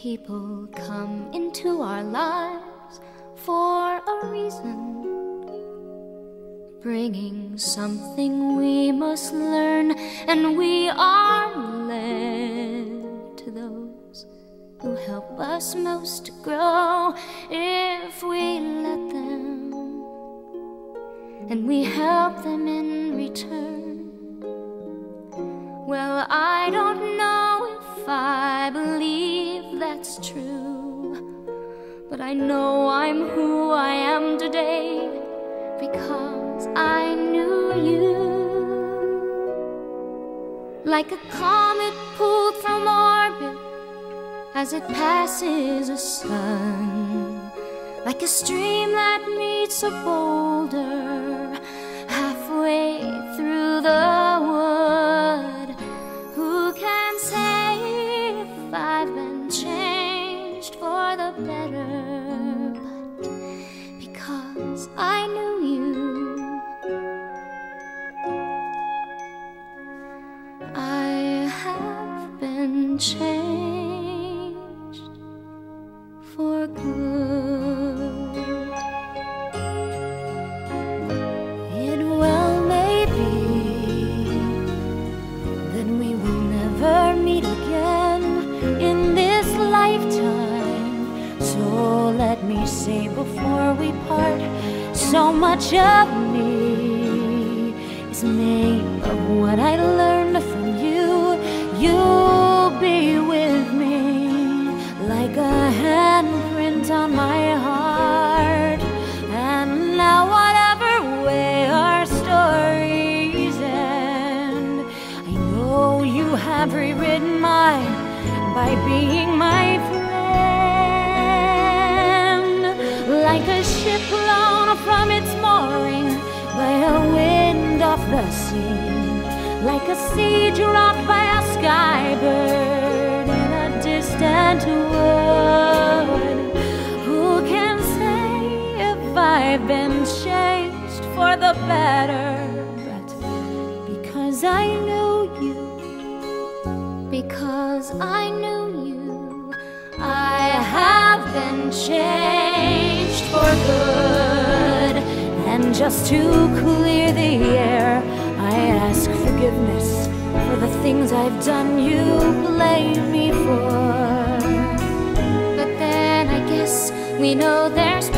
People come into our lives for a reason, bringing something we must learn, and we are led. To those who help us most to grow if we let them, and we help them in return. True, but I know I'm who I am today because I knew you. Like a comet pulled from orbit as it passes a sun, like a stream that meets a boulder halfway through the for good. It well may be that we will never meet again in this lifetime. So let me say before we part, so much of me is made you have rewritten mine by being my friend. Like a ship blown from its mooring by a wind off the sea, like a seed dropped by a sky bird in a distant wood. Who can say if I've been changed for the better? I knew you, I have been changed for good. And just to clear the air, I ask forgiveness for the things I've done you blame me for. But then I guess we know there's.